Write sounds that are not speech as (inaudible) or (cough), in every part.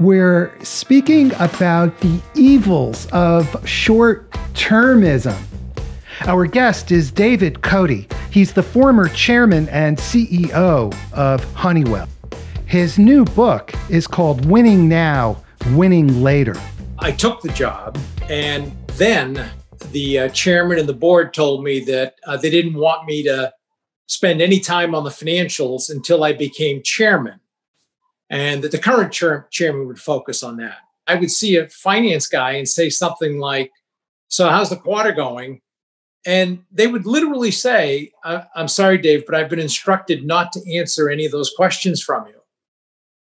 We're speaking about the evils of short termism. Our guest is David Cote. He's the former chairman and CEO of Honeywell. His new book is called Winning Now, Winning Later. I took the job, and then the uh, chairman and the board told me that uh, they didn't want me to spend any time on the financials until I became chairman, and that the current chair- chairman would focus on that. I would see a finance guy and say something like, So, how's the quarter going? And they would literally say, I'm sorry, Dave, but I've been instructed not to answer any of those questions from you.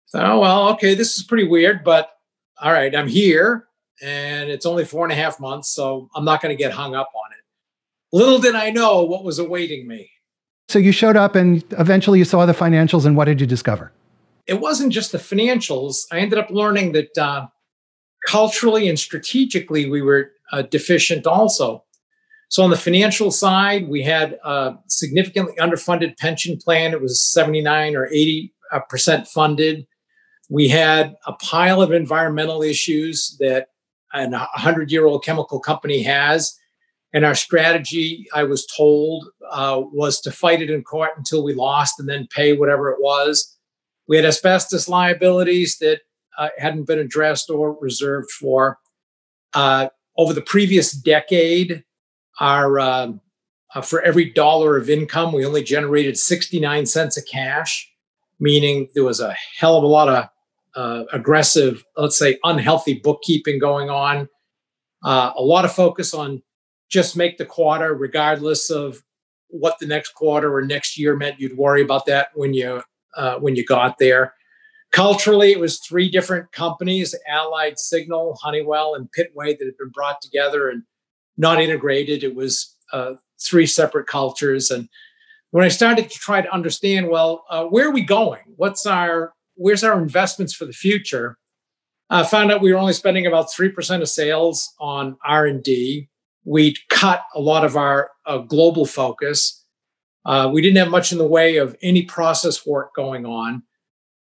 So, oh, well, okay, this is pretty weird, but all right, I'm here and it's only four and a half months, so I'm not going to get hung up on it. Little did I know what was awaiting me. So you showed up and eventually you saw the financials, and what did you discover? It wasn't just the financials. I ended up learning that uh, culturally and strategically we were uh, deficient also. So on the financial side, we had a significantly underfunded pension plan. It was 79 or 80 uh, percent funded. We had a pile of environmental issues that a 100 year old chemical company has. And our strategy, I was told, uh, was to fight it in court until we lost and then pay whatever it was. We had asbestos liabilities that uh, hadn't been addressed or reserved for. Uh, over the previous decade, our um, uh, for every dollar of income, we only generated 69 cents of cash, meaning there was a hell of a lot of uh, aggressive, let's say, unhealthy bookkeeping going on. Uh, a lot of focus on just make the quarter, regardless of what the next quarter or next year meant. You'd worry about that when you uh, when you got there. Culturally, it was three different companies: Allied Signal, Honeywell, and Pittway that had been brought together and not integrated. It was uh, three separate cultures. And when I started to try to understand, well, uh, where are we going? What's our where's our investments for the future? I found out we were only spending about 3% of sales on R&D. We'd cut a lot of our uh, global focus. Uh, we didn't have much in the way of any process work going on.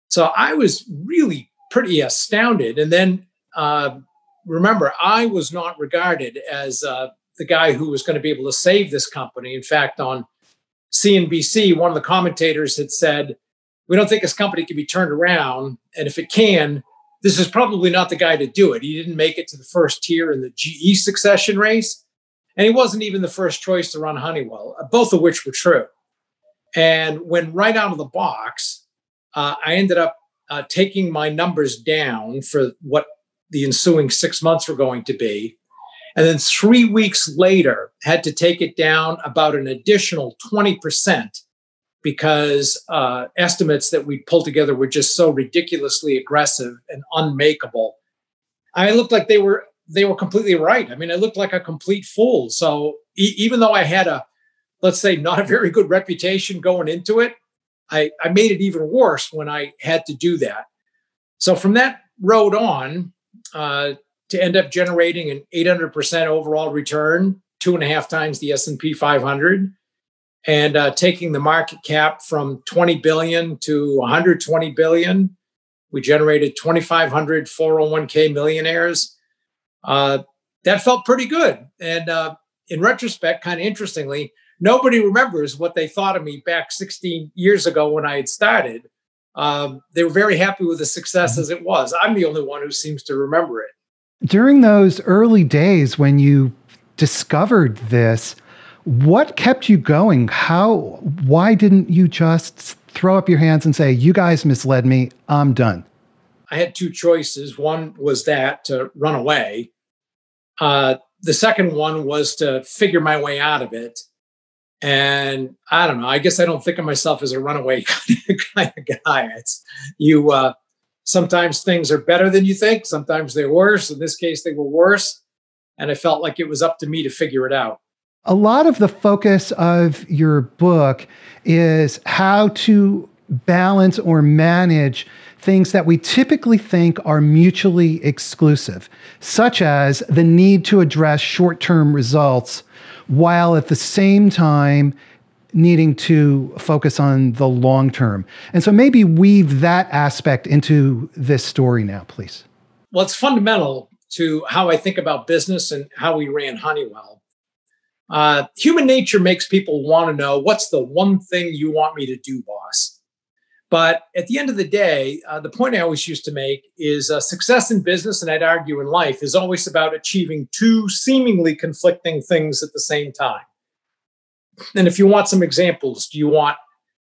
So I was really pretty astounded. And then uh, remember, I was not regarded as uh, the guy who was going to be able to save this company. In fact, on CNBC, one of the commentators had said, we don't think this company can be turned around. And if it can, this is probably not the guy to do it. He didn't make it to the first tier in the GE succession race. And he wasn't even the first choice to run Honeywell, both of which were true. And when right out of the box, uh, I ended up uh, taking my numbers down for what the ensuing six months were going to be. And then three weeks later, had to take it down about an additional 20% because uh, estimates that we pulled together were just so ridiculously aggressive and unmakeable. I looked like they were they were completely right. I mean, I looked like a complete fool. So e- even though I had a let's say not a very good reputation going into it, I, I made it even worse when I had to do that. So from that road on, uh, to end up generating an 800% overall return, two and a half times the S&P 500, and uh, taking the market cap from 20 billion to 120 billion. We generated 2,500 401k millionaires. Uh, that felt pretty good. And uh, in retrospect, kind of interestingly, nobody remembers what they thought of me back 16 years ago when I had started. Um, they were very happy with the success mm-hmm. as it was. I'm the only one who seems to remember it. During those early days when you discovered this, what kept you going? How, why didn't you just throw up your hands and say, you guys misled me, I'm done? I had two choices. One was that to run away. Uh, the second one was to figure my way out of it. And I don't know. I guess I don't think of myself as a runaway (laughs) kind of guy. It's you. Uh, sometimes things are better than you think. Sometimes they're worse. In this case, they were worse, and I felt like it was up to me to figure it out a lot of the focus of your book is how to balance or manage things that we typically think are mutually exclusive, such as the need to address short term results while at the same time needing to focus on the long term. And so maybe weave that aspect into this story now, please. Well, it's fundamental to how I think about business and how we ran Honeywell. Uh, human nature makes people want to know what's the one thing you want me to do, boss? But at the end of the day, uh, the point I always used to make is uh, success in business, and I'd argue in life, is always about achieving two seemingly conflicting things at the same time. And if you want some examples, do you want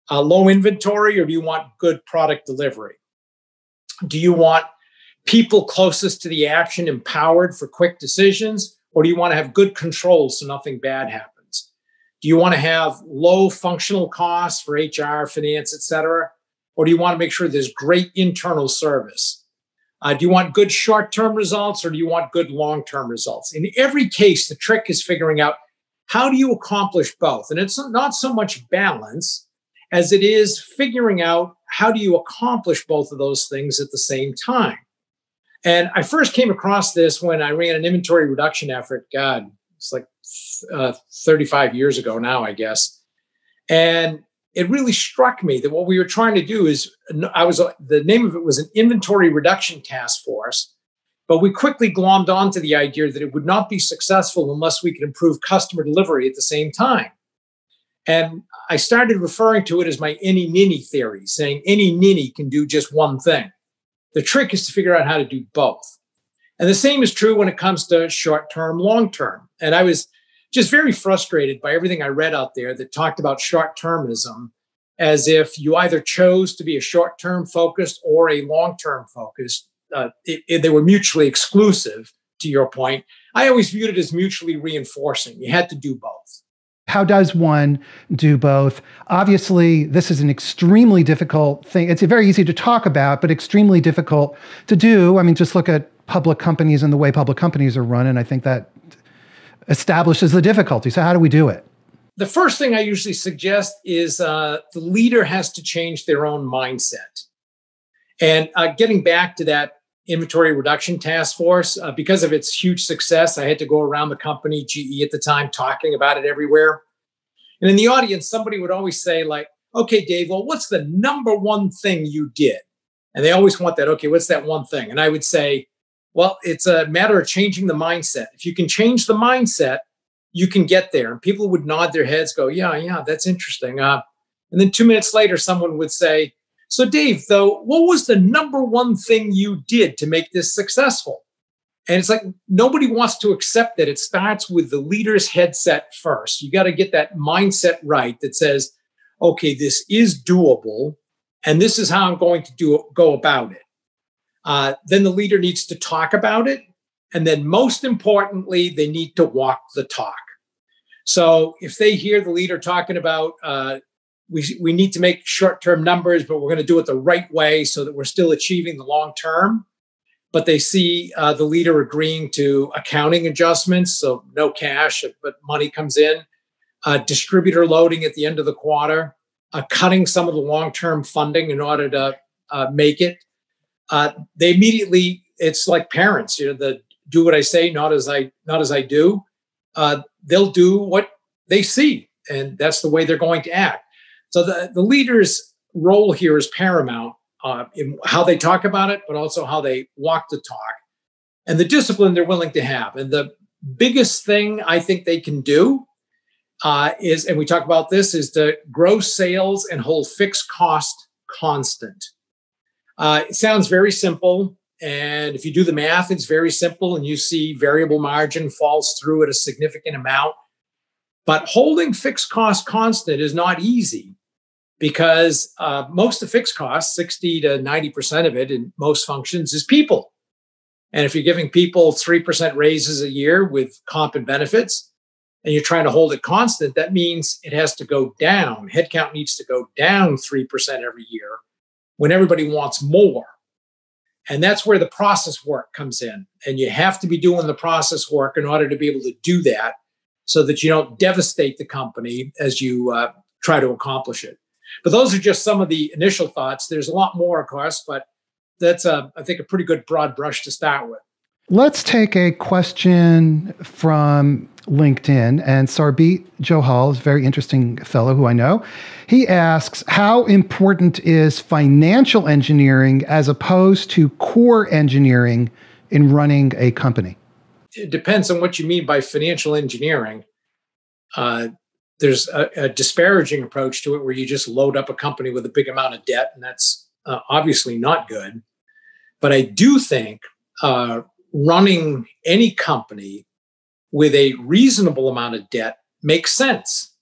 uh, low inventory or do you want good product delivery? Do you want people closest to the action empowered for quick decisions, or do you want to have good control so nothing bad happens? Do you want to have low functional costs for HR, finance, et cetera? Or do you want to make sure there's great internal service? Uh, do you want good short term results or do you want good long term results? In every case, the trick is figuring out how do you accomplish both? And it's not so much balance as it is figuring out how do you accomplish both of those things at the same time. And I first came across this when I ran an inventory reduction effort. God, it's like uh, 35 years ago now, I guess. And it really struck me that what we were trying to do is I was uh, the name of it was an inventory reduction task force, but we quickly glommed onto the idea that it would not be successful unless we could improve customer delivery at the same time. And I started referring to it as my any ninny theory, saying any ninny can do just one thing. The trick is to figure out how to do both. And the same is true when it comes to short term, long term. And I was just very frustrated by everything I read out there that talked about short termism as if you either chose to be a short term focused or a long term focused. Uh, it, it, they were mutually exclusive, to your point. I always viewed it as mutually reinforcing. You had to do both. How does one do both? Obviously, this is an extremely difficult thing. It's very easy to talk about, but extremely difficult to do. I mean, just look at public companies and the way public companies are run, and I think that establishes the difficulty. So, how do we do it? The first thing I usually suggest is uh, the leader has to change their own mindset. And uh, getting back to that inventory reduction task force, uh, because of its huge success, I had to go around the company, GE at the time, talking about it everywhere. And in the audience, somebody would always say, like, okay, Dave, well, what's the number one thing you did? And they always want that, okay, what's that one thing? And I would say, well, it's a matter of changing the mindset. If you can change the mindset, you can get there. And people would nod their heads, go, yeah, yeah, that's interesting. Uh, and then two minutes later, someone would say, so, Dave, though, what was the number one thing you did to make this successful? And it's like nobody wants to accept that it starts with the leader's headset first. You got to get that mindset right that says, okay, this is doable, and this is how I'm going to do go about it. Uh, then the leader needs to talk about it. And then, most importantly, they need to walk the talk. So, if they hear the leader talking about, uh, we, we need to make short term numbers, but we're going to do it the right way so that we're still achieving the long term. But they see uh, the leader agreeing to accounting adjustments, so no cash, but money comes in, uh, distributor loading at the end of the quarter, uh, cutting some of the long term funding in order to uh, make it, uh, they immediately it's like parents you know the do what i say not as i not as i do. Uh, they'll do what they see and that's the way they're going to act. So the, the leader's role here is paramount uh, in how they talk about it but also how they walk the talk and the discipline they're willing to have. And the biggest thing i think they can do uh, is and we talk about this is to grow sales and hold fixed cost constant uh, it sounds very simple. And if you do the math, it's very simple, and you see variable margin falls through at a significant amount. But holding fixed cost constant is not easy because uh, most of fixed costs, 60 to 90% of it in most functions, is people. And if you're giving people 3% raises a year with comp and benefits, and you're trying to hold it constant, that means it has to go down. Headcount needs to go down 3% every year when everybody wants more. And that's where the process work comes in. And you have to be doing the process work in order to be able to do that so that you don't devastate the company as you uh, try to accomplish it. But those are just some of the initial thoughts. There's a lot more, of course, but that's, uh, I think, a pretty good broad brush to start with. Let's take a question from LinkedIn, and Sarbjeet Johal is a very interesting fellow who I know. He asks, How important is financial engineering as opposed to core engineering in running a company? It depends on what you mean by financial engineering. Uh, there's a, a, disparaging approach to it where you just load up a company with a big amount of debt, and that's uh, obviously not good. But I do think uh, running any company with a reasonable amount of debt makes sense.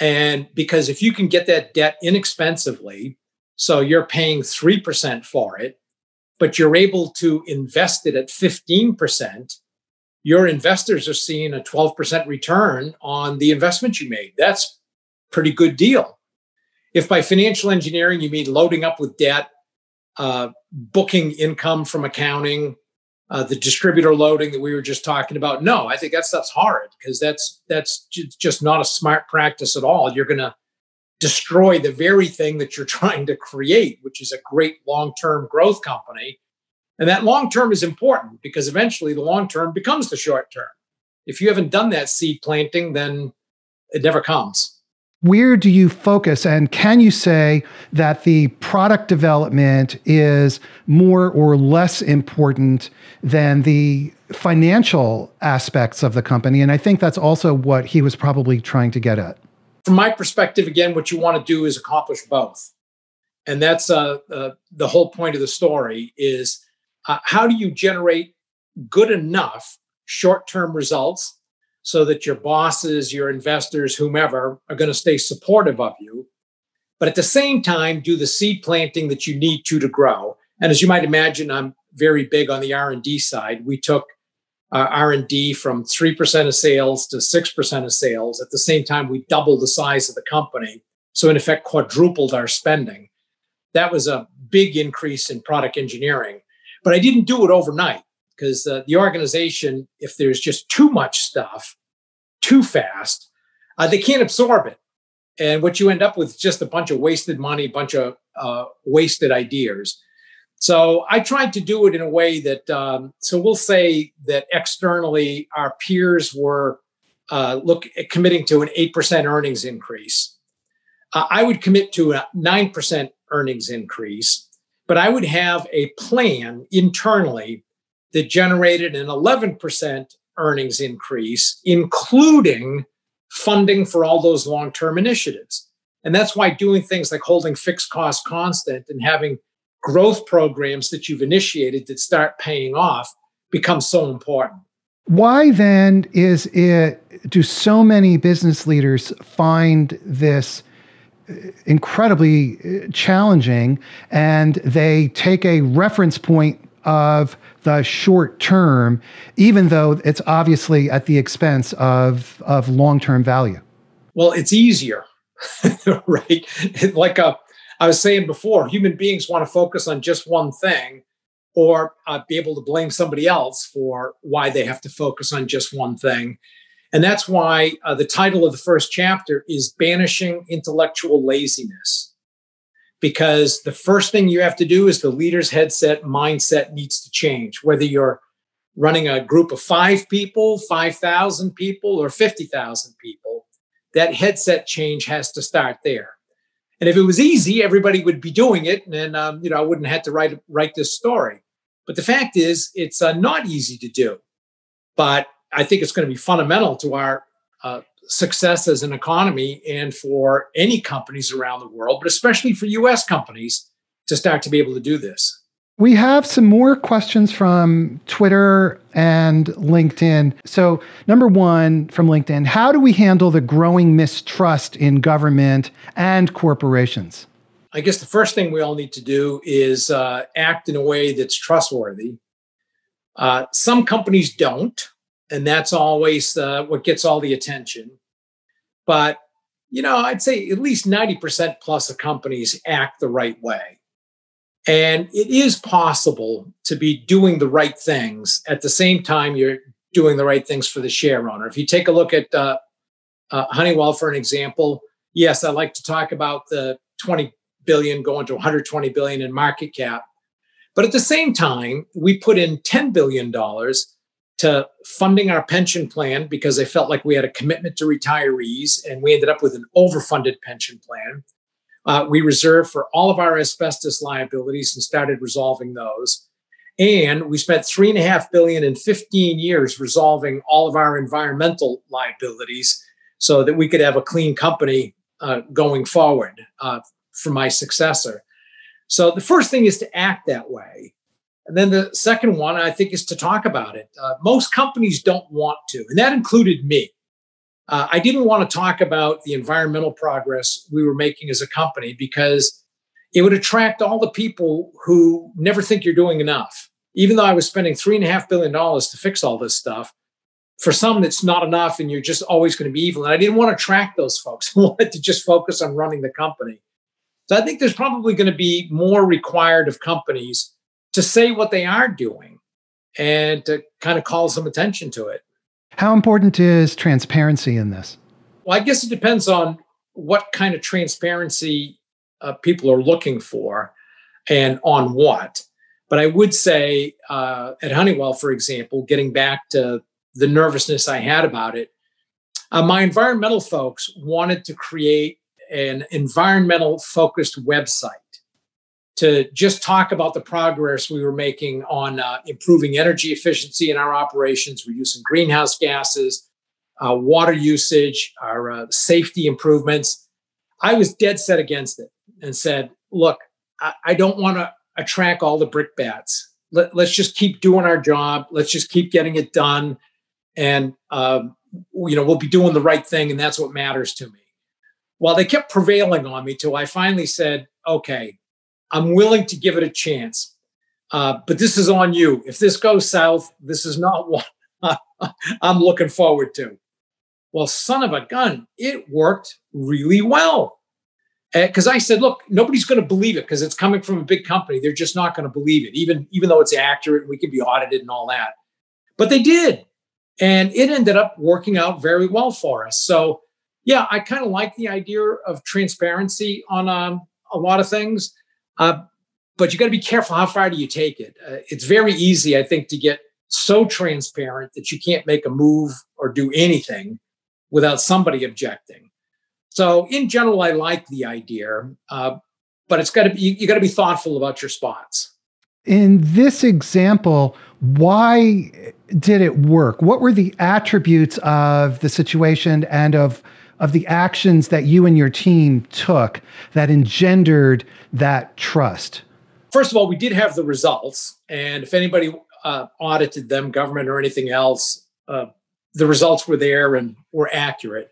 And because if you can get that debt inexpensively, so you're paying 3% for it, but you're able to invest it at 15%, your investors are seeing a 12% return on the investment you made. That's pretty good deal. If by financial engineering you mean loading up with debt, uh, booking income from accounting, uh, the distributor loading that we were just talking about, no, I think that stuff's hard because that's that's just not a smart practice at all. You're going to destroy the very thing that you're (laughs) trying to create, which is a great long-term growth company and that long term is important because eventually the long term becomes the short term. If you haven't done that seed planting, then it never comes. Where do you focus? And can you say that the product development is more or less important than the financial aspects of the company? And I think that's also what he was probably trying to get at. From my perspective, again, what you want to do is accomplish both. And that's uh, uh, the whole point of the story is uh, how do you generate good enough short term results so that your bosses, your investors, whomever are going to stay supportive of you? But at the same time, do the seed planting that you need to to grow. And as you might imagine, I'm very big on the R&D side. We took uh, R&D from 3% of sales to 6% of sales. At the same time, we doubled the size of the company. So in effect, quadrupled our spending. That was a big increase in product engineering. But I didn't do it overnight because uh, the organization, if there's just too much stuff too fast, uh, they can't absorb it. And what you end up with is just a bunch of wasted money, a bunch of uh, wasted ideas. So I tried to do it in a way that, um, so we'll say that externally our peers were uh, look committing to an 8% earnings increase. Uh, I would commit to a 9% earnings increase but I would have a plan internally that generated an 11% earnings increase, including funding for all those long term initiatives. And that's why doing things like holding fixed costs constant and having growth programs that you've initiated that start paying off becomes so important. Why then is it, do so many business leaders find this incredibly uh, challenging, and they take a reference point of the short term, even though it's obviously at the expense of, of long term value. Well, it's easier, (laughs) right? like uh, I was saying before, human beings want to focus on just one thing or uh, be able to blame somebody else for why they have to focus on just one thing. And that's why uh, the title of the first chapter is Banishing Intellectual Laziness. Because the first thing you have to do is the leader's headset mindset needs to change, whether you're running a group of five people, 5,000 people, or 50,000 people. That headset change has to start there. And if it was easy, everybody would be doing it, and um, you know I wouldn't have to write write this story. But the fact is, it's uh, not easy to do. But I think it's going to be fundamental to our uh, success as an economy and for any companies around the world, but especially for US companies to start to be able to do this. We have some more questions from Twitter and LinkedIn. So, number one from LinkedIn How do we handle the growing mistrust in government and corporations? I guess the first thing we all need to do is uh, act in a way that's trustworthy. Uh, some companies don't and that's always uh, what gets all the attention. But you know, I'd say at least ninety percent plus of companies act the right way, and it is possible to be doing the right things at the same time you're doing the right things for the share owner. If you take a look at uh, uh, Honeywell for an example, yes, I like to talk about the twenty billion going to 120 billion in market cap. But at the same time, we put in $10 billion to funding our pension plan because they felt like we had a commitment to retirees and we ended up with an overfunded pension plan. Uh, we reserved for all of our asbestos liabilities and started resolving those. And we spent three and a half billion in 15 years resolving all of our environmental liabilities so that we could have a clean company uh, going forward uh, for my successor. So the first thing is to act that way. And then the second one, I think, is to talk about it. Uh, most companies don't want to, and that included me. Uh, I didn't want to talk about the environmental progress we were making as a company because it would attract all the people who never think you're doing enough. Even though I was spending three and a half billion dollars to fix all this stuff, for some that's not enough and you're just always going to be evil. And I didn't want to attract those folks. (laughs) I wanted to just focus on running the company. So I think there's probably going to be more required of companies to say what they are doing and to kind of call some attention to it. How important is transparency in this? Well, I guess it depends on what kind of transparency uh, people are looking for and on what. But I would say uh, at Honeywell, for example, getting back to the nervousness I had about it, uh, my environmental folks wanted to create an environmental focused website to just talk about the progress we were making on uh, improving energy efficiency in our operations, reducing greenhouse gases, uh, water usage, our uh, safety improvements. I was dead set against it and said, look, I, I don't want to attract all the brickbats. Let, let's just keep doing our job. Let's just keep getting it done. And, um, you know, we'll be doing the right thing. And that's what matters to me. Well, they kept prevailing on me till I finally said, okay, I'm willing to give it a chance. Uh, but this is on you. If this goes south, this is not (laughs) what I'm looking forward to. Well, son of a gun, it worked really well. Because uh, I said, look, nobody's going to believe it because it's coming from a big company. They're just not going to believe it, even, even though it's accurate and we can be audited and all that. But they did. And it ended up working out very well for us. So, yeah, I kind of like the idea of transparency on um, a lot of things. Uh, but you got to be careful how far do you take it. Uh, it's very easy, I think, to get so transparent that you can't make a move or do anything without somebody objecting. So, in general, I like the idea, uh, but it's got to be you, you got to be thoughtful about your spots. In this example, why did it work? What were the attributes of the situation and of of the actions that you and your team took that engendered that trust? First of all, we did have the results. And if anybody uh, audited them, government or anything else, uh, the results were there and were accurate.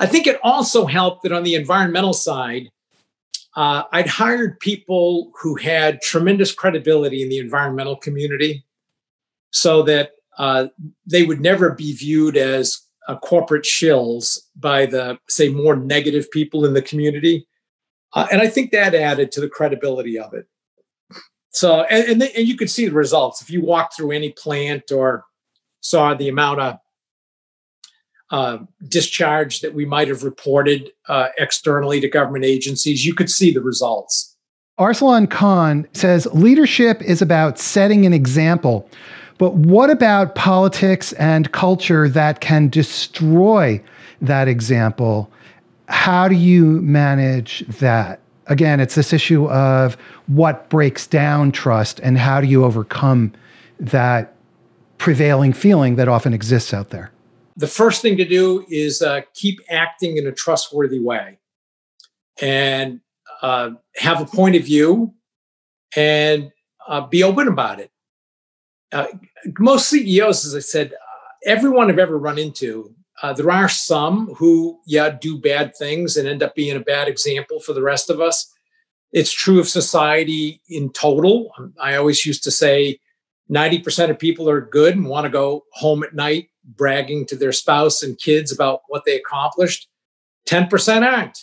I think it also helped that on the environmental side, uh, I'd hired people who had tremendous credibility in the environmental community so that uh, they would never be viewed as uh, corporate shills by the say more negative people in the community. Uh, and i think that added to the credibility of it. So and, and, and, you could see the results. If you walk through any plant or saw the amount of uh, discharge that we might have reported uh, externally to government agencies you could see the results. Arsalan Khan says leadership is about setting an example but what about politics and culture that can destroy that example? How do you manage that? Again, it's this issue of what breaks down trust and how do you overcome that prevailing feeling that often exists out there? The first thing to do is uh, keep acting in a trustworthy way and uh, have a point of view and uh, be open about it uh, most CEOs, as I said, uh, everyone I've ever run into, uh, there are some who, yeah, do bad things and end up being a bad example for the rest of us. It's true of society in total. Um, I always used to say 90% of people are good and want to go home at night bragging to their spouse and kids about what they accomplished. 10% aren't.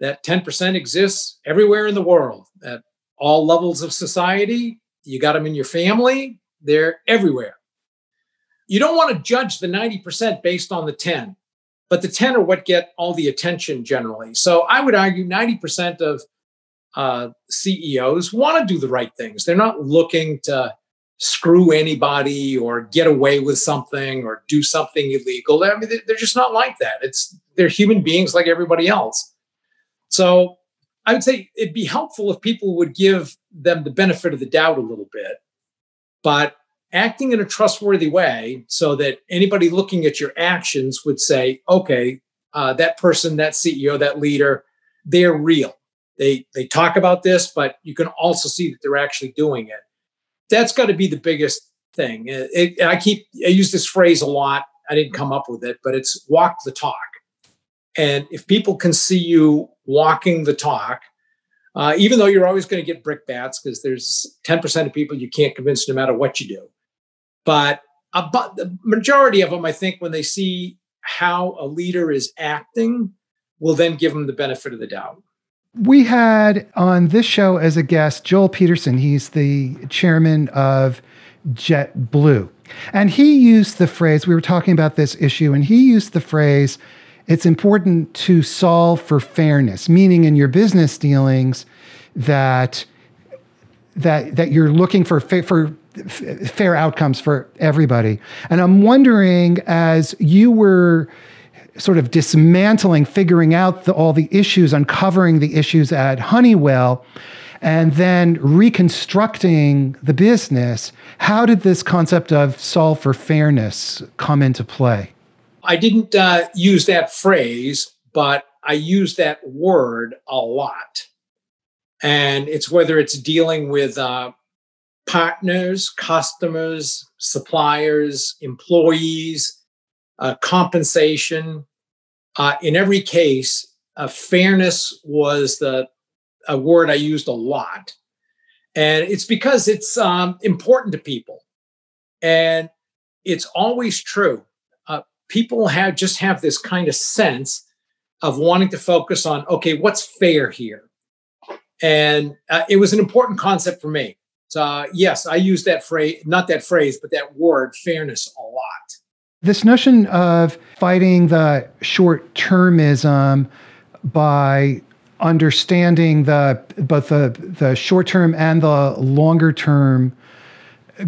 That 10% exists everywhere in the world at all levels of society. You got them in your family, they're everywhere. You don't want to judge the 90% based on the 10, but the 10 are what get all the attention generally. So I would argue 90% of uh, CEOs want to do the right things. They're not looking to screw anybody or get away with something or do something illegal. I mean, they're just not like that. It's they're human beings like everybody else. So I would say it'd be helpful if people would give them the benefit of the doubt a little bit, but acting in a trustworthy way so that anybody looking at your actions would say, okay, uh, that person, that CEO, that leader, they're real. They they talk about this, but you can also see that they're actually doing it. That's got to be the biggest thing. It, it, I keep I use this phrase a lot. I didn't come up with it, but it's walk the talk. And if people can see you walking the talk, uh, even though you're always going to get brickbats because there's 10% of people you can't convince no matter what you do. But about the majority of them, I think, when they see how a leader is acting, will then give them the benefit of the doubt. We had on this show as a guest Joel Peterson. He's the chairman of JetBlue. And he used the phrase, we were talking about this issue, and he used the phrase, it's important to solve for fairness, meaning in your business dealings that that that you're looking for fa- for f- fair outcomes for everybody. And I'm wondering as you were sort of dismantling, figuring out the, all the issues, uncovering the issues at Honeywell, and then reconstructing the business, how did this concept of solve for fairness come into play? I didn't uh, use that phrase, but I use that word a lot. And it's whether it's dealing with uh, partners, customers, suppliers, employees, uh, compensation. Uh, in every case, uh, fairness was the a word I used a lot, and it's because it's um, important to people, and it's always true. People have just have this kind of sense of wanting to focus on okay, what's fair here, and uh, it was an important concept for me. So uh, yes, I use that phrase, not that phrase, but that word, fairness, a lot. This notion of fighting the short termism by understanding the both the, the short term and the longer term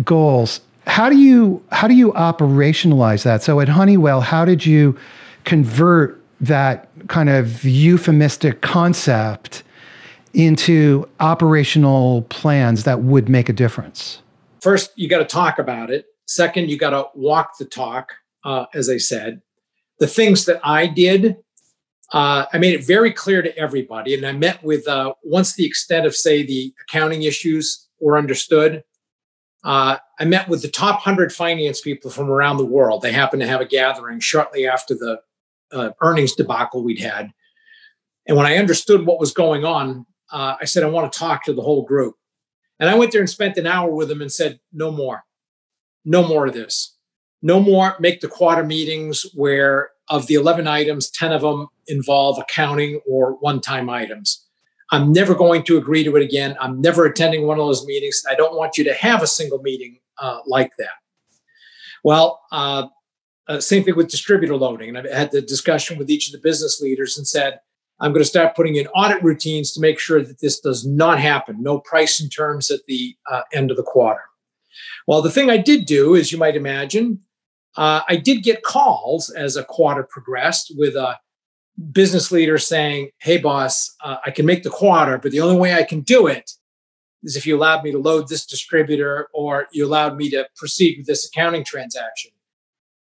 goals how do you how do you operationalize that so at honeywell how did you convert that kind of euphemistic concept into operational plans that would make a difference first you got to talk about it second you got to walk the talk uh, as I said. The things that I did, uh, I made it very clear to everybody. And I met with, uh, once the extent of, say, the accounting issues were understood, uh, I met with the top 100 finance people from around the world. They happened to have a gathering shortly after the uh, earnings debacle we'd had. And when I understood what was going on, uh, I said, I want to talk to the whole group. And I went there and spent an hour with them and said, no more, no more of this no more make the quarter meetings where of the 11 items 10 of them involve accounting or one-time items i'm never going to agree to it again. I'm never attending one of those meetings. I don't want you to have a single meeting uh, like that. Well uh, uh, same thing with distributor loading. And I've had the discussion with each of the business leaders and said i'm going to start putting in audit routines to make sure that this does not happen. No price and terms at the uh, end of the quarter. Well the thing i did do as you might imagine uh, I did get calls as a quarter progressed with a business leader saying, Hey, boss, uh, I can make the quarter, but the only way I can do it is if you allowed me to load this distributor or you allowed me to proceed with this accounting transaction.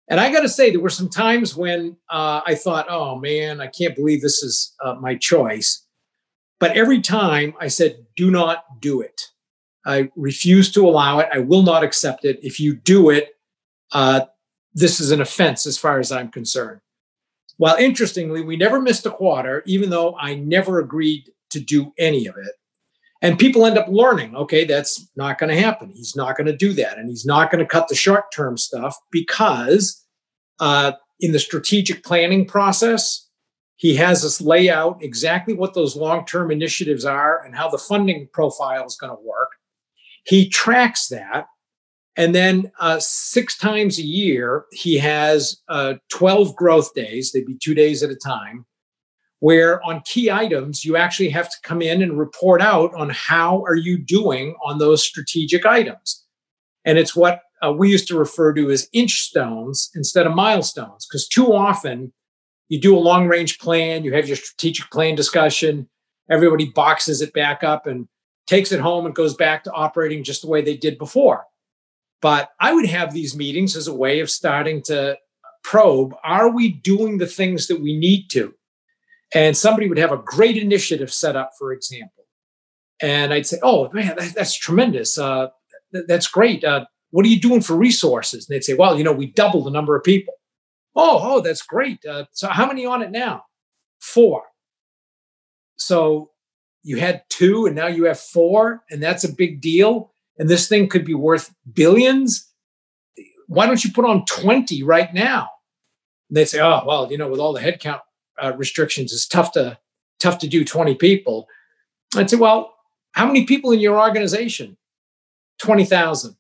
And I got to say, there were some times when uh, I thought, oh man, I can't believe this is uh, my choice. But every time I said, do not do it. I refuse to allow it. I will not accept it. If you do it, uh, this is an offense as far as I'm concerned. Well, interestingly, we never missed a quarter, even though I never agreed to do any of it. And people end up learning, okay, that's not going to happen. He's not going to do that. And he's not going to cut the short term stuff because uh, in the strategic planning process, he has us lay out exactly what those long term initiatives are and how the funding profile is going to work. He tracks that and then uh, six times a year, he has uh, 12 growth days. They'd be two days at a time, where on key items, you actually have to come in and report out on how are you doing on those strategic items. And it's what uh, we used to refer to as inch stones instead of milestones, because too often you do a long range plan, you have your strategic plan discussion, everybody boxes it back up and takes it home and goes back to operating just the way they did before. But I would have these meetings as a way of starting to probe are we doing the things that we need to? And somebody would have a great initiative set up, for example. And I'd say, oh, man, that, that's tremendous. Uh, th- that's great. Uh, what are you doing for resources? And they'd say, well, you know, we doubled the number of people. Oh, oh, that's great. Uh, so how many on it now? Four. So you had two and now you have four, and that's a big deal. And this thing could be worth billions. Why don't you put on 20 right now? And they say, oh, well, you know, with all the headcount uh, restrictions, it's tough to tough to do 20 people. I'd say, well, how many people in your organization? 20,000.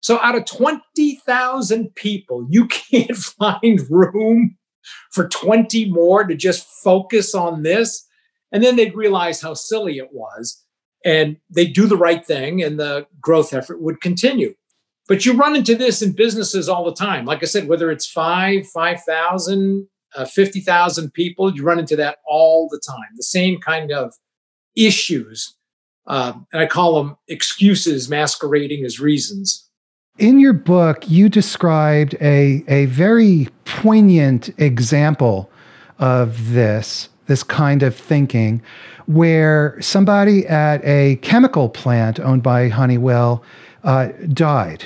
So out of 20,000 people, you (laughs) can't find room for 20 more to just focus on this. And then they'd realize how silly it was. And they do the right thing, and the growth effort would continue. But you run into this in businesses all the time. Like I said, whether it's five, 5,000, uh, 50,000 people, you run into that all the time. The same kind of issues. Uh, and I call them excuses masquerading as reasons. In your book, you described a, a very poignant example of this, this kind of thinking, where somebody at a chemical plant owned by Honeywell uh, died.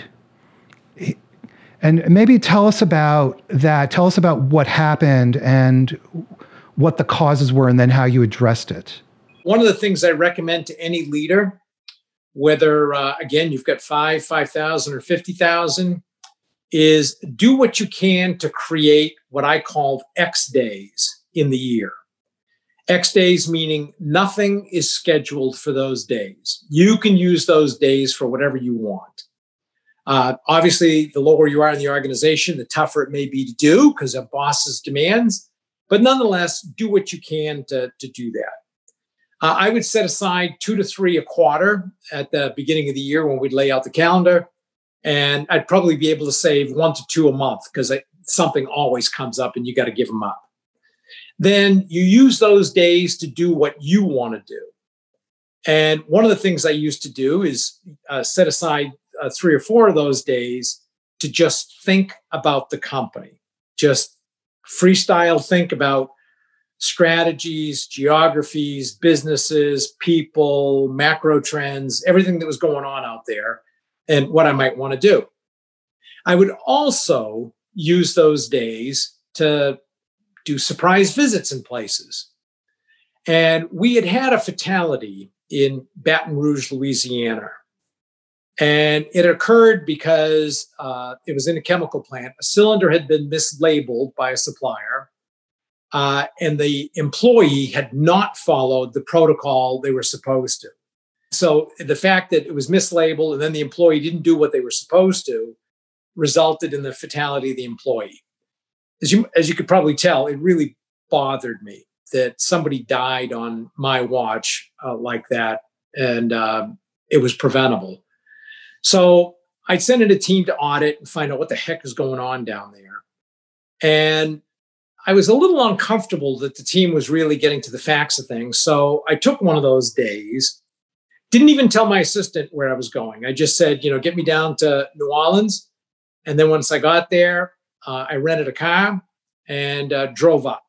And maybe tell us about that. Tell us about what happened and what the causes were, and then how you addressed it. One of the things I recommend to any leader whether uh, again you've got five, five thousand, or fifty thousand, is do what you can to create what I call X days in the year. X days meaning nothing is scheduled for those days. You can use those days for whatever you want. Uh, obviously, the lower you are in the organization, the tougher it may be to do because of boss's demands. But nonetheless, do what you can to, to do that. Uh, I would set aside two to three a quarter at the beginning of the year when we'd lay out the calendar. And I'd probably be able to save one to two a month because something always comes up and you got to give them up. Then you use those days to do what you want to do. And one of the things I used to do is uh, set aside uh, three or four of those days to just think about the company, just freestyle think about strategies, geographies, businesses, people, macro trends, everything that was going on out there, and what I might want to do. I would also use those days to do surprise visits in places. And we had had a fatality in Baton Rouge, Louisiana. And it occurred because uh, it was in a chemical plant. A cylinder had been mislabeled by a supplier uh, and the employee had not followed the protocol they were supposed to. So the fact that it was mislabeled and then the employee didn't do what they were supposed to resulted in the fatality of the employee. As you as you could probably tell, it really bothered me that somebody died on my watch uh, like that, and uh, it was preventable. So I sent in a team to audit and find out what the heck is going on down there. And I was a little uncomfortable that the team was really getting to the facts of things. So I took one of those days, didn't even tell my assistant where I was going. I just said, you know, get me down to New Orleans. And then once I got there, uh, I rented a car and uh, drove up.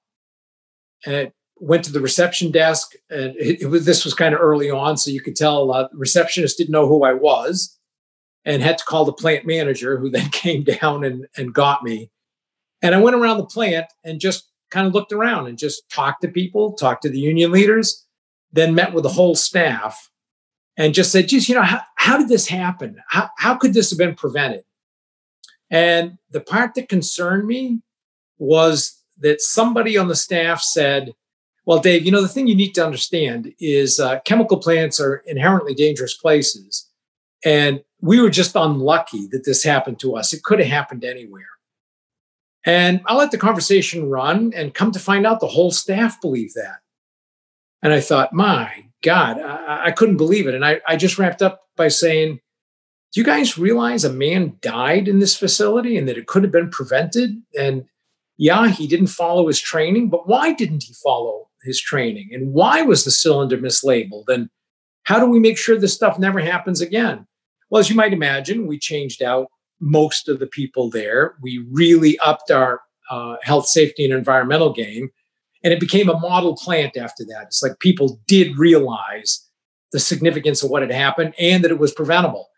And went to the reception desk, and it, it was, this was kind of early on, so you could tell uh, the receptionist didn't know who I was, and had to call the plant manager, who then (laughs) came down and, and got me. And I went around the plant and just kind of looked around and just talked to people, talked to the union leaders, then met with the whole staff and just said, geez, you know, how, how did this happen? How, how could this have been prevented? And the part that concerned me was that somebody on the staff said, well, Dave, you know, the thing you need to understand is uh, chemical plants are inherently dangerous places. And we were just unlucky that this happened to us. It could have happened anywhere. And I let the conversation run and come to find out the whole staff believed that. And I thought, my God, I, I couldn't believe it. And I, I just wrapped up by saying, do you guys realize a man died in this facility and that it could have been prevented? And yeah, he didn't follow his training, but why didn't he follow his training? And why was the cylinder mislabeled? And how do we make sure this stuff never happens again? Well, as you might imagine, we changed out most of the people there. We really upped our uh, health, safety, and environmental game. And it became a model plant after that. It's like people did realize the significance of what had happened and that it was preventable.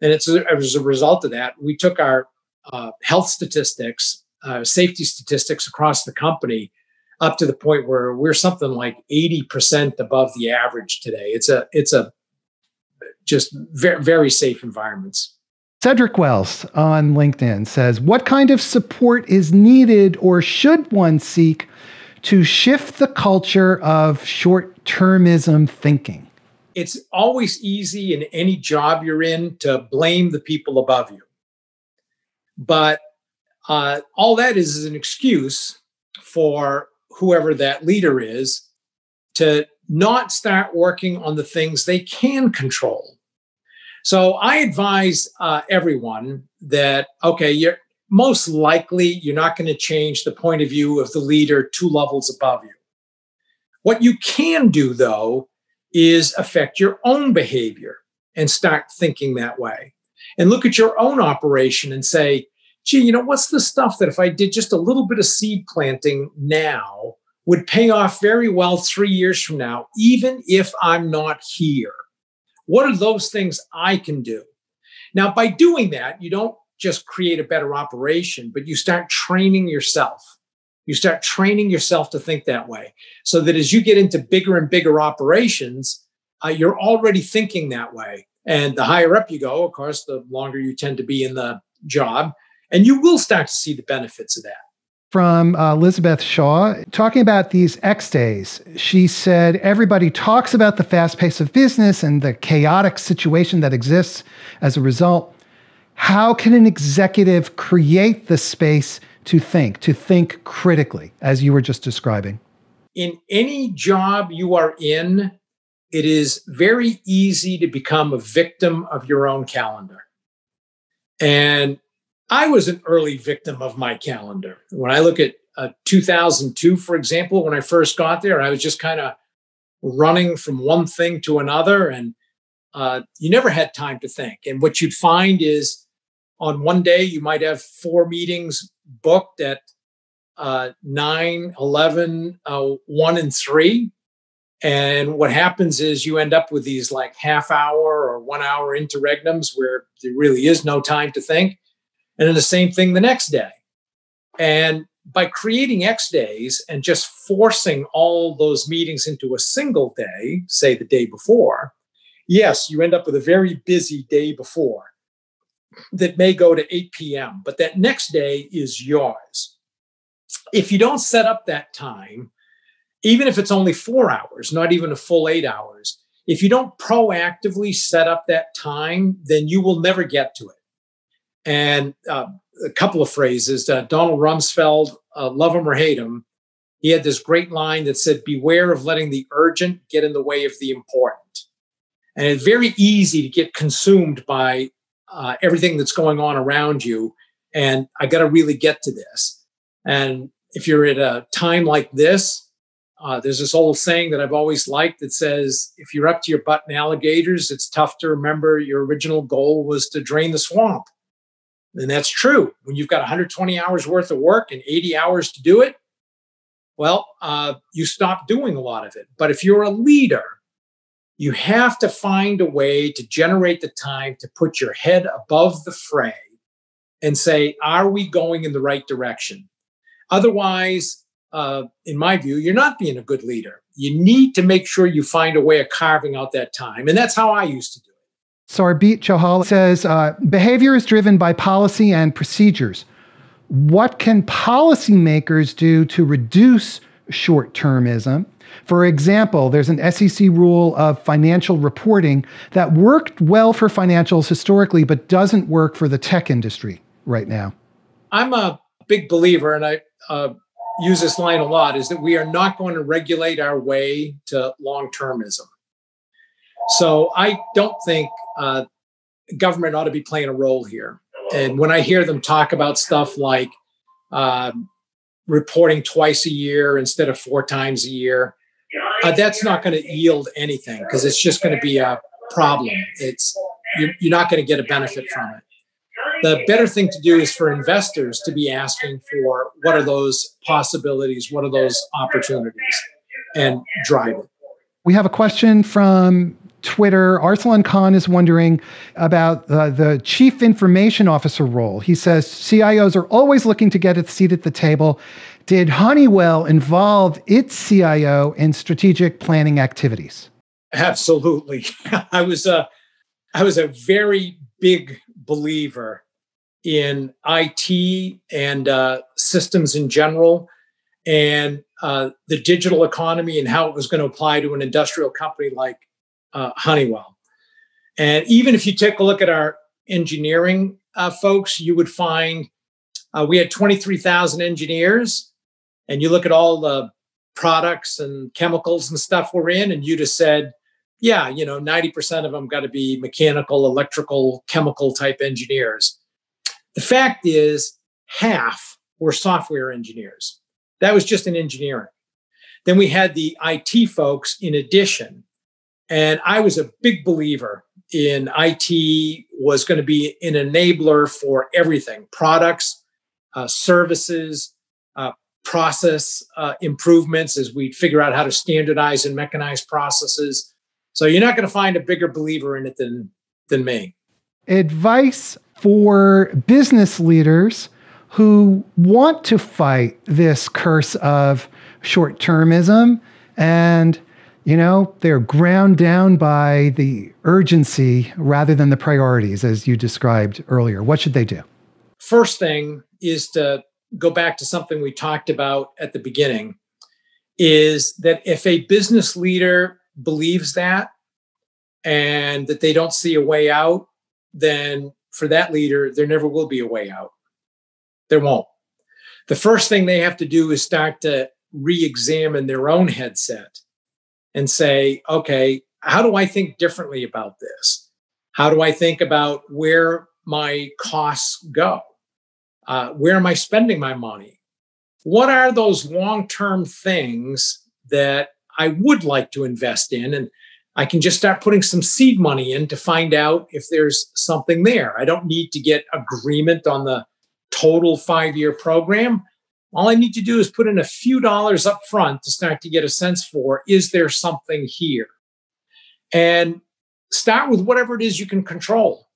And it's as a result of that, we took our uh, health statistics, uh, safety statistics across the company up to the point where we're something like 80% above the average today. It's a, it's a just very, very safe environments. Cedric Wells on LinkedIn says, What kind of support is needed or should one seek to shift the culture of short termism thinking? It's always easy in any job you're in to blame the people above you. But uh, all that is is an excuse for whoever that leader is to not start working on the things they can control. So I advise uh, everyone that, okay, you're most likely you're not going to change the point of view of the leader two levels above you. What you can do, though, is affect your own behavior and start thinking that way. And look at your own operation and say, gee, you know, what's the stuff that if I did just a little bit of seed planting now would pay off very well three years from now, even if I'm not here? What are those things I can do? Now, by doing that, you don't just create a better operation, but you start training yourself. You start training yourself to think that way so that as you get into bigger and bigger operations, uh, you're already thinking that way. And the higher up you go, of course, the longer you tend to be in the job. And you will start to see the benefits of that. From uh, Elizabeth Shaw, talking about these X days, she said everybody talks about the fast pace of business and the chaotic situation that exists as a result. How can an executive create the space to think, to think critically, as you were just describing? In any job you are in, it is very easy to become a victim of your own calendar. And I was an early victim of my calendar. When I look at uh, 2002, for example, when I first got there, I was just kind of running from one thing to another, and uh, you never had time to think. And what you'd find is on one day, you might have four meetings booked at uh, 9, 11, uh, 1, and 3. And what happens is you end up with these like half hour or one hour interregnums where there really is no time to think. And then the same thing the next day. And by creating X days and just forcing all those meetings into a single day, say the day before, yes, you end up with a very busy day before that may go to 8 p.m., but that next day is yours. If you don't set up that time, even if it's only four hours, not even a full eight hours, if you don't proactively set up that time, then you will never get to it. And uh, a couple of phrases uh, Donald Rumsfeld, uh, love him or hate him, he had this great line that said, Beware of letting the urgent get in the way of the important. And it's very easy to get consumed by uh, everything that's going on around you. And I got to really get to this. And if you're at a time like this, uh, there's this old saying that I've always liked that says, if you're up to your butt in alligators, it's tough to remember your original goal was to drain the swamp. And that's true. When you've got 120 hours worth of work and 80 hours to do it, well, uh, you stop doing a lot of it. But if you're a leader you have to find a way to generate the time to put your head above the fray and say, are we going in the right direction? Otherwise, uh, in my view, you're not being a good leader. You need to make sure you find a way of carving out that time. And that's how I used to do it. Sarbjeet Johal says uh, behavior is driven by policy and procedures. What can policymakers do to reduce short termism? For example, there's an SEC rule of financial reporting that worked well for financials historically, but doesn't work for the tech industry right now. I'm a big believer, and I uh, use this line a lot, is that we are not going to regulate our way to long termism. So I don't think uh, government ought to be playing a role here. And when I hear them talk about stuff like uh, reporting twice a year instead of four times a year, uh, that's not going to yield anything because it's just going to be a problem. It's you're, you're not going to get a benefit from it. The better thing to do is for investors to be asking for what are those possibilities, what are those opportunities, and drive it. We have a question from Twitter. Arslan Khan is wondering about uh, the chief information officer role. He says CIOs are always looking to get a seat at the table. Did Honeywell involve its CIO in strategic planning activities? Absolutely. (laughs) I was a, I was a very big believer in IT and uh, systems in general, and uh, the digital economy and how it was going to apply to an industrial company like uh, Honeywell. And even if you take a look at our engineering uh, folks, you would find uh, we had 23,000 engineers, and you look at all the products and chemicals and stuff we're in, and you just said, yeah, you know, 90% of them got to be mechanical, electrical, chemical type engineers. The fact is, half were software engineers. That was just in engineering. Then we had the IT folks in addition. And I was a big believer in IT was going to be an enabler for everything products, uh, services, uh, process uh, improvements as we figure out how to standardize and mechanize processes. So you're not going to find a bigger believer in it than, than me. Advice for business leaders who want to fight this curse of short termism and you know they're ground down by the urgency rather than the priorities as you described earlier what should they do first thing is to go back to something we talked about at the beginning is that if a business leader believes that and that they don't see a way out then for that leader there never will be a way out there won't. The first thing they have to do is start to re examine their own headset and say, okay, how do I think differently about this? How do I think about where my costs go? Uh, where am I spending my money? What are those long term things that I would like to invest in? And I can just start putting some seed money in to find out if there's something there. I don't need to get agreement on the total five year program. All I need to do is put in a few dollars up front to start to get a sense for is there something here? And start with whatever it is you can control.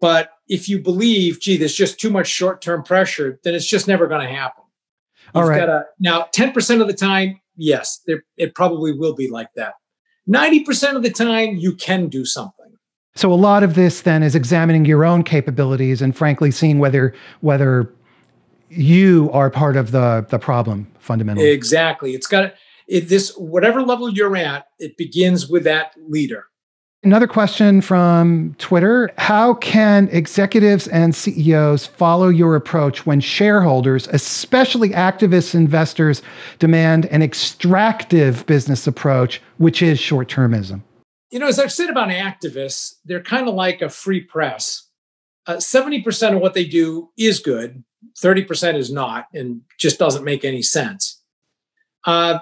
But if you believe, gee, there's just too much short term pressure, then it's just never going to happen. You've All right. Gotta, now, 10% of the time, yes, there, it probably will be like that. 90% of the time, you can do something. So a lot of this then is examining your own capabilities and frankly seeing whether whether you are part of the the problem fundamentally. Exactly. It's got it, this whatever level you're at, it begins with that leader. Another question from Twitter How can executives and CEOs follow your approach when shareholders, especially activist investors, demand an extractive business approach, which is short termism? you know, as I've said about activists, they're kind of like a free press. Uh, 70% of what they do is good, 30% is not, and just doesn't make any sense. Uh,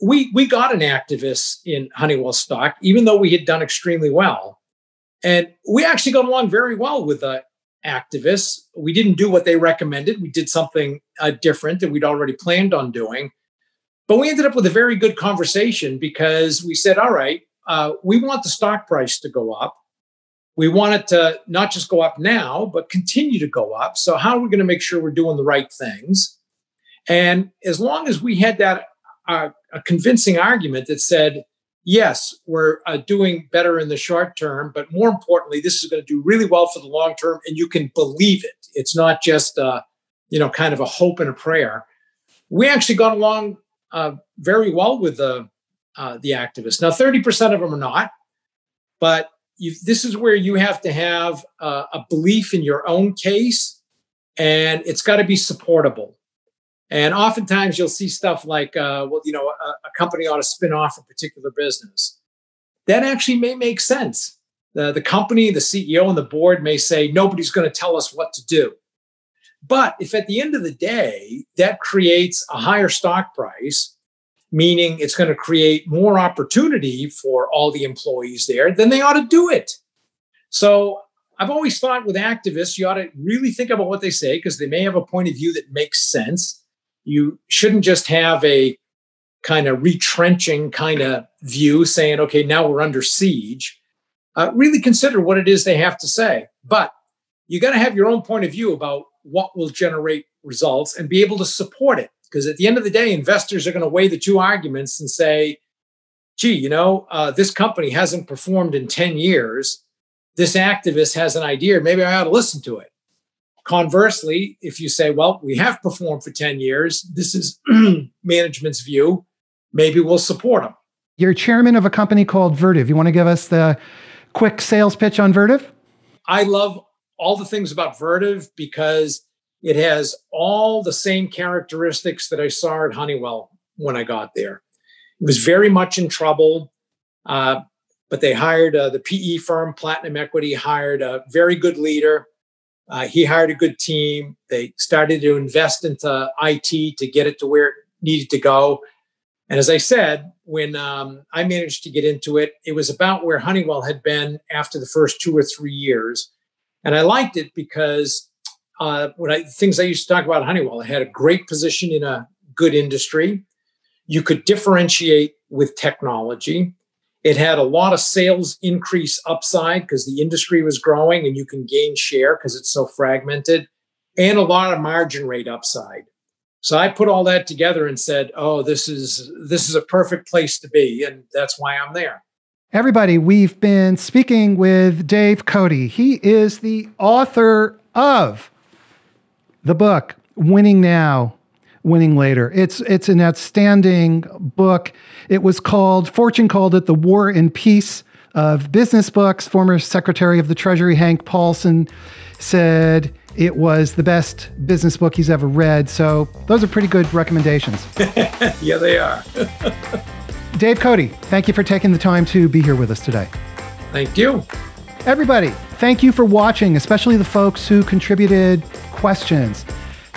we, we got an activist in Honeywell stock, even though we had done extremely well. And we actually got along very well with the activists. We didn't do what they recommended, we did something uh, different that we'd already planned on doing. But we ended up with a very good conversation because we said, all right, uh, we want the stock price to go up. We want it to not just go up now, but continue to go up. So, how are we going to make sure we're doing the right things? And as long as we had that uh, a convincing argument that said, yes, we're uh, doing better in the short term, but more importantly, this is going to do really well for the long term, and you can believe it. It's not just, uh, you know, kind of a hope and a prayer. We actually got along uh, very well with the uh, the activists. Now, 30% of them are not, but you, this is where you have to have uh, a belief in your own case and it's got to be supportable. And oftentimes you'll see stuff like, uh, well, you know, a, a company ought to spin off a particular business. That actually may make sense. The, the company, the CEO, and the board may say, nobody's going to tell us what to do. But if at the end of the day, that creates a higher stock price, meaning it's going to create more opportunity for all the employees there, then they ought to do it. So I've always thought with activists, you ought to really think about what they say because they may have a point of view that makes sense. You shouldn't just have a kind of retrenching kind of view saying, okay, now we're under siege. Uh, really consider what it is they have to say. But you got to have your own point of view about what will generate results and be able to support it. Because at the end of the day, investors are going to weigh the two arguments and say, gee, you know, uh, this company hasn't performed in 10 years. This activist has an idea. Maybe I ought to listen to it. Conversely, if you say, well, we have performed for 10 years, this is (clears throat) management's view, maybe we'll support them. You're chairman of a company called Vertiv. You want to give us the quick sales pitch on Vertiv? I love all the things about Vertiv because it has all the same characteristics that I saw at Honeywell when I got there. It was very much in trouble, uh, but they hired uh, the PE firm, Platinum Equity, hired a very good leader. Uh, he hired a good team. They started to invest into IT to get it to where it needed to go. And as I said, when um, I managed to get into it, it was about where Honeywell had been after the first two or three years. And I liked it because uh, when I things I used to talk about Honeywell, I had a great position in a good industry. You could differentiate with technology. It had a lot of sales increase upside because the industry was growing and you can gain share because it's so fragmented, and a lot of margin rate upside. So I put all that together and said, "Oh, this is this is a perfect place to be," and that's why I'm there. Everybody, we've been speaking with Dave Cote. He is the author of the book Winning Now, Winning Later. It's it's an outstanding book. It was called Fortune called it The War and Peace of Business Books. Former Secretary of the Treasury Hank Paulson said it was the best business book he's ever read. So those are pretty good recommendations. (laughs) yeah, they are. (laughs) Dave Cote, thank you for taking the time to be here with us today. Thank you. Everybody, thank you for watching, especially the folks who contributed questions.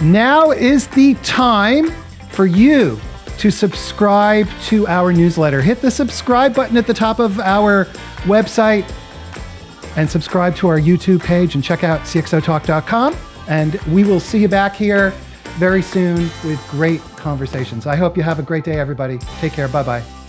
Now is the time for you to subscribe to our newsletter. Hit the subscribe button at the top of our website and subscribe to our YouTube page and check out cxotalk.com. And we will see you back here very soon with great conversations. I hope you have a great day, everybody. Take care. Bye bye.